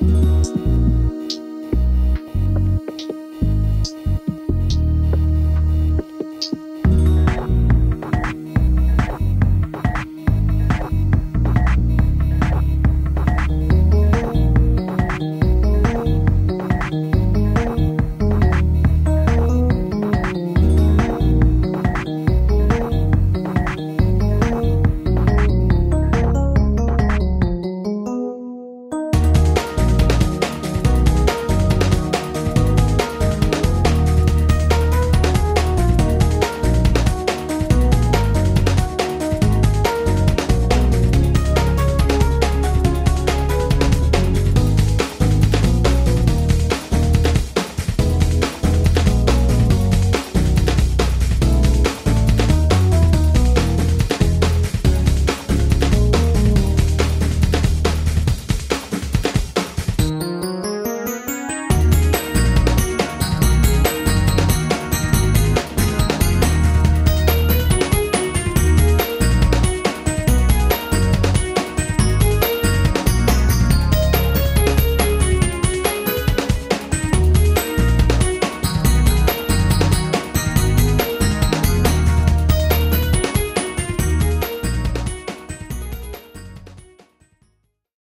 Bye.